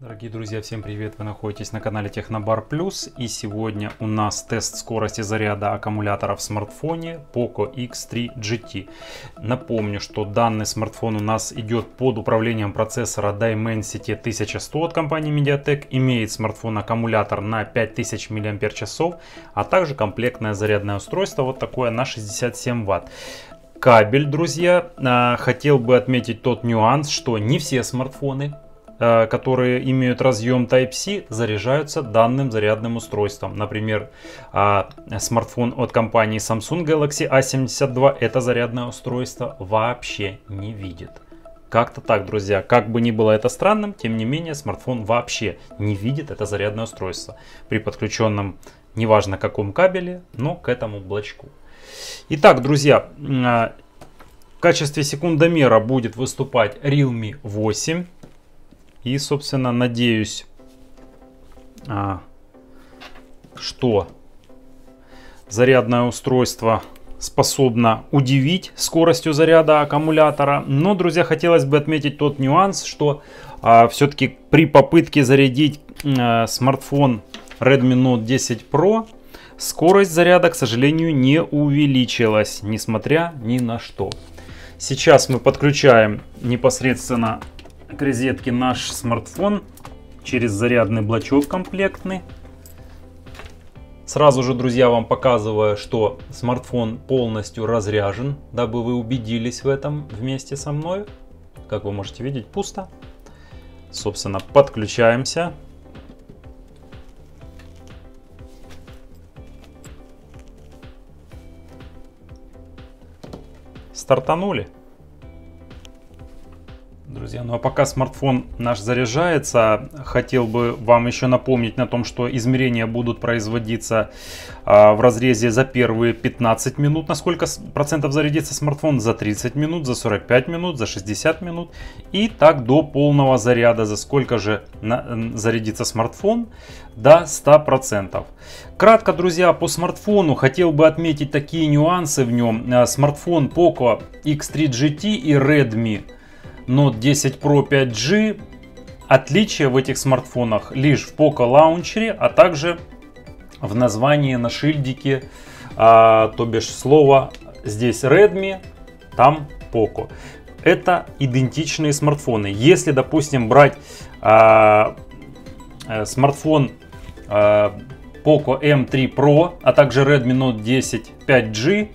Дорогие друзья, всем привет! Вы находитесь на канале Технобар Плюс и сегодня у нас тест скорости заряда аккумулятора в смартфоне Poco X3 GT. Напомню, что данный смартфон у нас идет под управлением процессора Dimensity 1100 от компании MediaTek, имеет смартфон аккумулятор на 5000 мАч, а также комплектное зарядное устройство вот такое на 67 Вт кабель, друзья. А, хотел бы отметить тот нюанс, что не все смартфоны которые имеют разъем Type-C, заряжаются данным зарядным устройством. Например, а, смартфон от компании Samsung Galaxy A72 это зарядное устройство вообще не видит. Как-то так, друзья. Как бы ни было это странным, тем не менее, смартфон вообще не видит это зарядное устройство при подключенном, неважно каком кабеле, но к этому блочку. Итак, друзья, а, в качестве секундомера будет выступать Realme 8. И, собственно, надеюсь, а, что зарядное устройство способно удивить скоростью заряда аккумулятора. Но, друзья, хотелось бы отметить тот нюанс, что а, все-таки при попытке зарядить а, смартфон Redmi Note 10 Pro скорость заряда, к сожалению, не увеличилась, несмотря ни на что. Сейчас мы подключаем непосредственно к розетке наш смартфон через зарядный блочок комплектный. Сразу же, друзья, вам показываю, что смартфон полностью разряжен, дабы вы убедились в этом вместе со мной. Как вы можете видеть, пусто. Собственно, подключаемся. Стартанули друзья. Ну а пока смартфон наш заряжается, хотел бы вам еще напомнить на том, что измерения будут производиться а, в разрезе за первые 15 минут. На сколько процентов зарядится смартфон? За 30 минут, за 45 минут, за 60 минут. И так до полного заряда. За сколько же на, зарядится смартфон? До 100%. Кратко, друзья, по смартфону хотел бы отметить такие нюансы в нем. А, смартфон Poco X3 GT и Redmi Note 10 Pro 5G. Отличие в этих смартфонах лишь в Poco Launcher, а также в названии на шильдике, а, то бишь слово здесь Redmi, там Poco. Это идентичные смартфоны. Если, допустим, брать а, а, смартфон а, Poco M3 Pro, а также Redmi Note 10 5G,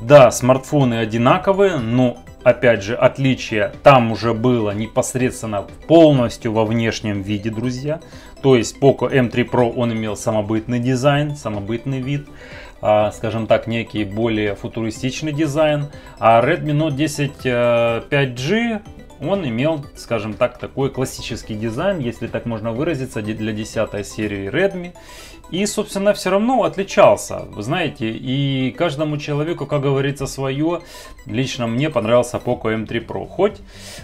да, смартфоны одинаковые, но опять же, отличие там уже было непосредственно полностью во внешнем виде, друзья. То есть Poco M3 Pro он имел самобытный дизайн, самобытный вид, а, скажем так, некий более футуристичный дизайн. А Redmi Note 10 5G он имел, скажем так, такой классический дизайн, если так можно выразиться, для 10 серии Redmi. И, собственно, все равно отличался, вы знаете, и каждому человеку, как говорится, свое. Лично мне понравился Poco M3 Pro, хоть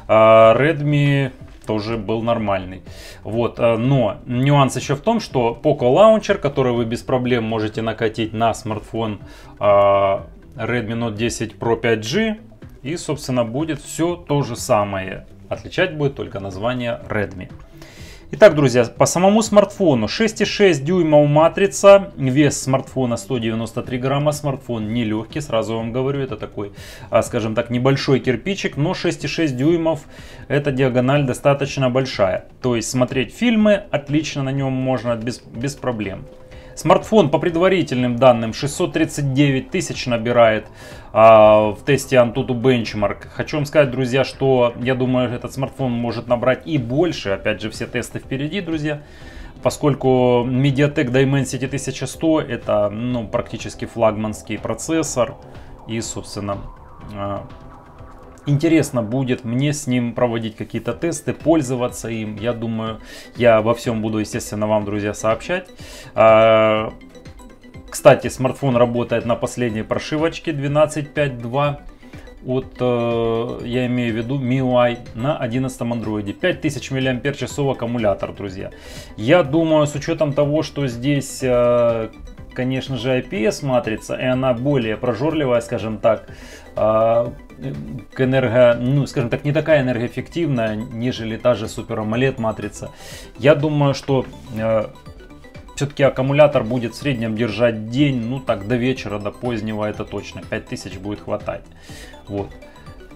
э, Redmi тоже был нормальный. Вот, а, но нюанс еще в том, что Poco Launcher, который вы без проблем можете накатить на смартфон э, Redmi Note 10 Pro 5G, и, собственно, будет все то же самое. Отличать будет только название Redmi. Итак, друзья, по самому смартфону 6,6 дюйма матрица, вес смартфона 193 грамма, смартфон нелегкий, сразу вам говорю, это такой, а, скажем так, небольшой кирпичик, но 6,6 дюймов, эта диагональ достаточно большая. То есть смотреть фильмы отлично на нем можно без, без проблем. Смартфон по предварительным данным 639 тысяч набирает в тесте Antutu Benchmark. Хочу вам сказать, друзья, что я думаю, этот смартфон может набрать и больше. Опять же, все тесты впереди, друзья. Поскольку MediaTek Dimensity 1100 это ну, практически флагманский процессор. И, собственно, а, интересно будет мне с ним проводить какие-то тесты, пользоваться им. Я думаю, я во всем буду, естественно, вам, друзья, сообщать. Кстати, смартфон работает на последней прошивочке 12.5.2. от, э, я имею в виду MIUI на 11 андроиде. 5000 мАч аккумулятор, друзья. Я думаю, с учетом того, что здесь, э, конечно же, IPS матрица, и она более прожорливая, скажем так, э, к энерго, ну, скажем так, не такая энергоэффективная, нежели та же Super AMOLED матрица. Я думаю, что все-таки аккумулятор будет в среднем держать день, ну так до вечера, до позднего это точно, 5000 будет хватать. Вот.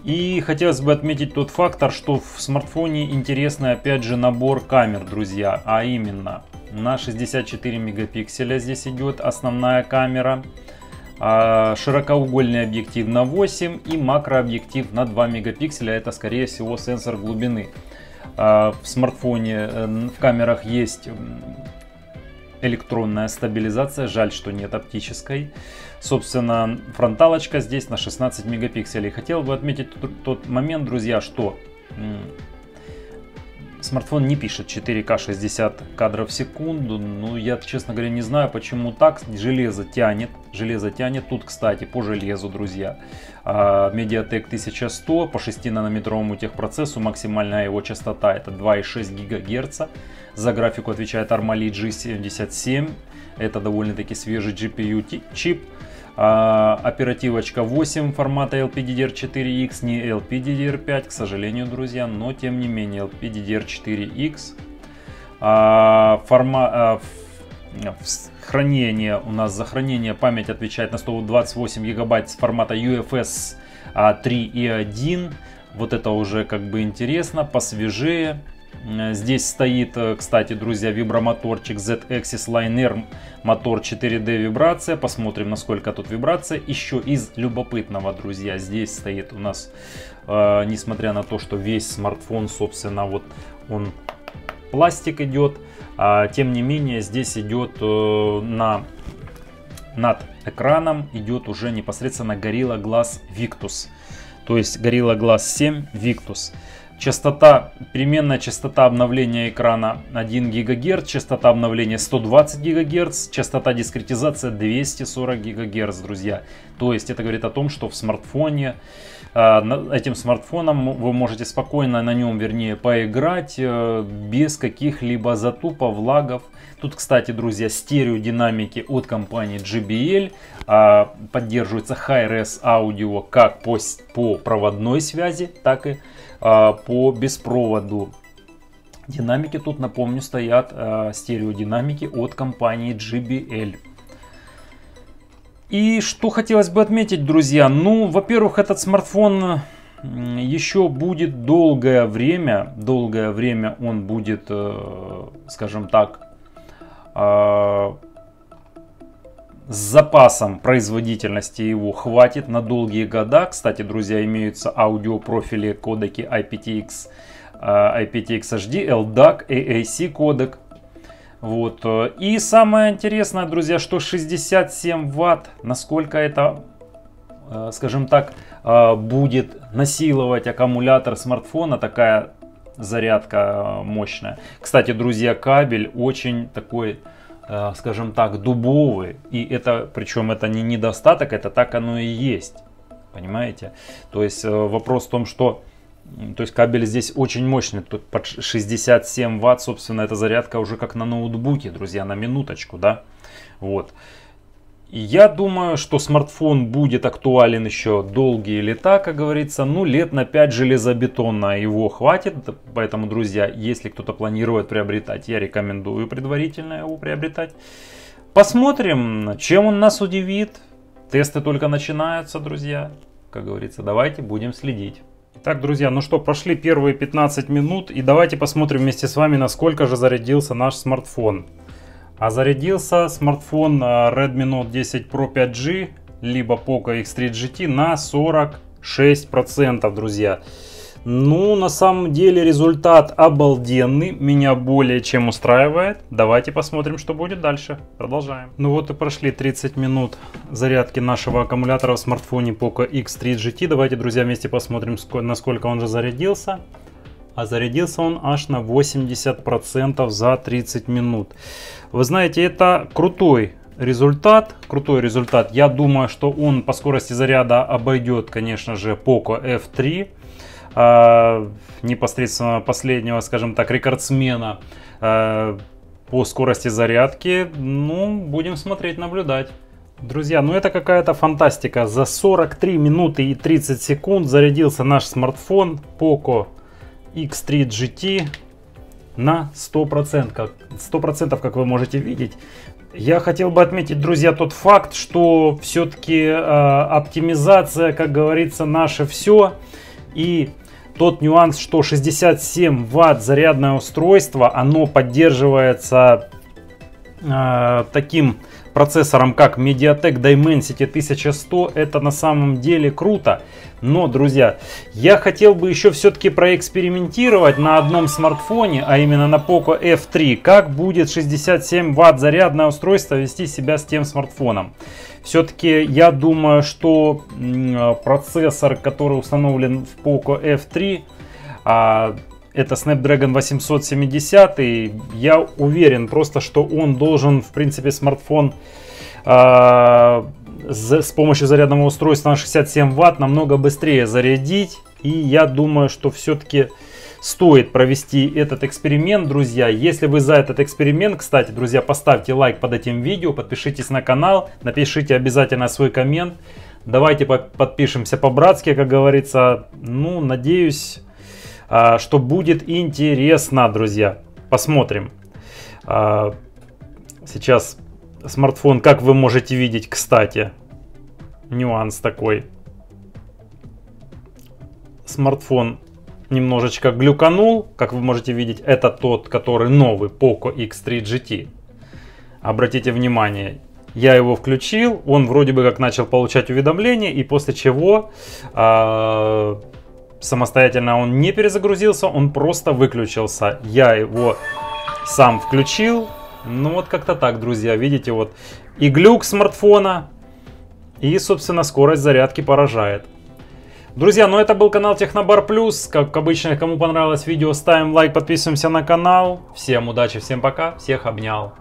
И хотелось бы отметить тот фактор, что в смартфоне интересный опять же набор камер, друзья, а именно на 64 мегапикселя здесь идет основная камера, а, широкоугольный объектив на 8 и макрообъектив на 2 мегапикселя, это скорее всего сенсор глубины. А, в смартфоне э, в камерах есть электронная стабилизация, жаль, что нет оптической. Собственно, фронталочка здесь на 16 мегапикселей. Хотел бы отметить тот момент, друзья, что смартфон не пишет 4К 60 кадров в секунду. Ну, я, честно говоря, не знаю, почему так. Железо тянет. Железо тянет. Тут, кстати, по железу, друзья. А, Mediatek 1100 по 6 нанометровому техпроцессу. Максимальная его частота это 2,6 ГГц. За графику отвечает Armali G77. Это довольно-таки свежий GPU чип. А, оперативочка 8 формата LPDDR4X, не LPDDR5, к сожалению, друзья, но тем не менее LPDDR4X. А, форма, а, хранение у нас за хранение память отвечает на 128 гигабайт с формата UFS 3.1. Вот это уже как бы интересно, посвежее. Э, здесь стоит, э, кстати, друзья, вибромоторчик Z-Axis Line мотор 4D вибрация. Посмотрим, насколько тут вибрация. Еще из любопытного, друзья, здесь стоит у нас, э, несмотря на то, что весь смартфон, собственно, вот он пластик идет, а, тем не менее здесь идет э, на над экраном идет уже непосредственно Gorilla Glass Victus. То есть Gorilla Glass 7 Victus. Частота, переменная частота обновления экрана 1 ГГц, частота обновления 120 ГГц, частота дискретизации 240 ГГц, друзья. То есть это говорит о том, что в смартфоне, э, этим смартфоном вы можете спокойно на нем, вернее, поиграть э, без каких-либо затупов, лагов. Тут, кстати, друзья, стереодинамики от компании JBL. А, поддерживается Hi-Res аудио как по, по проводной связи, так и а, по беспроводу. Динамики тут, напомню, стоят а, стереодинамики от компании JBL. И что хотелось бы отметить, друзья, ну, во-первых, этот смартфон еще будет долгое время, долгое время он будет, э, скажем так, а, с запасом производительности его хватит на долгие года. Кстати, друзья, имеются аудиопрофили кодеки IPTX, IPTX HD, LDAC, AAC кодек. Вот. И самое интересное, друзья, что 67 ватт, насколько это, э, скажем так, э, будет насиловать аккумулятор смартфона, такая зарядка э, мощная. Кстати, друзья, кабель очень такой Э, скажем так, дубовый. И это, причем это не недостаток, это так оно и есть. Понимаете? То есть э, вопрос в том, что то есть кабель здесь очень мощный, тут под 67 ватт, собственно, эта зарядка уже как на ноутбуке, друзья, на минуточку, да. Вот. Я думаю, что смартфон будет актуален еще долгие лета, как говорится. Ну, лет на 5 железобетонно его хватит. Поэтому, друзья, если кто-то планирует приобретать, я рекомендую предварительно его приобретать. Посмотрим, чем он нас удивит. Тесты только начинаются, друзья. Как говорится, давайте будем следить. Так, друзья, ну что, прошли первые 15 минут. И давайте посмотрим вместе с вами, насколько же зарядился наш смартфон. А зарядился смартфон а, Redmi Note 10 Pro 5G, либо Poco X3 GT на 46%, друзья. Ну, на самом деле результат обалденный, меня более чем устраивает. Давайте посмотрим, что будет дальше. Продолжаем. Ну вот и прошли 30 минут зарядки нашего аккумулятора в смартфоне Poco X3 GT. Давайте, друзья, вместе посмотрим, насколько он же зарядился. А зарядился он аж на 80% за 30 минут. Вы знаете, это крутой результат, крутой результат. Я думаю, что он по скорости заряда обойдет, конечно же, Poco F3. Э, непосредственно последнего, скажем так, рекордсмена э, по скорости зарядки. Ну, будем смотреть, наблюдать. Друзья, ну это какая-то фантастика. За 43 минуты и 30 секунд зарядился наш смартфон Poco X3 GT на 100%. Как, 100% как вы можете видеть. Я хотел бы отметить, друзья, тот факт, что все-таки э, оптимизация, как говорится, наше все. И тот нюанс, что 67 ватт зарядное устройство, оно поддерживается э, таким процессором как Mediatek Dimensity 1100, это на самом деле круто. Но, друзья, я хотел бы еще все-таки проэкспериментировать на одном смартфоне, а именно на Poco F3, как будет 67 ватт зарядное устройство вести себя с тем смартфоном. Все-таки я думаю, что процессор, который установлен в Poco F3, а, это Snapdragon 870, и я уверен просто, что он должен, в принципе, смартфон э, с, помощью зарядного устройства на 67 ватт намного быстрее зарядить. И я думаю, что все-таки стоит провести этот эксперимент, друзья. Если вы за этот эксперимент, кстати, друзья, поставьте лайк под этим видео, подпишитесь на канал, напишите обязательно свой коммент. Давайте подпишемся по-братски, как говорится. Ну, надеюсь, что будет интересно, друзья. Посмотрим. А, сейчас смартфон, как вы можете видеть, кстати, нюанс такой. Смартфон немножечко глюканул, как вы можете видеть, это тот, который новый Poco X3 GT. Обратите внимание, я его включил, он вроде бы как начал получать уведомления, и после чего э, самостоятельно он не перезагрузился, он просто выключился. Я его сам включил. Ну вот как-то так, друзья, видите, вот и глюк смартфона, и, собственно, скорость зарядки поражает. Друзья, ну это был канал Технобар Плюс. Как обычно, кому понравилось видео, ставим лайк, подписываемся на канал. Всем удачи, всем пока, всех обнял.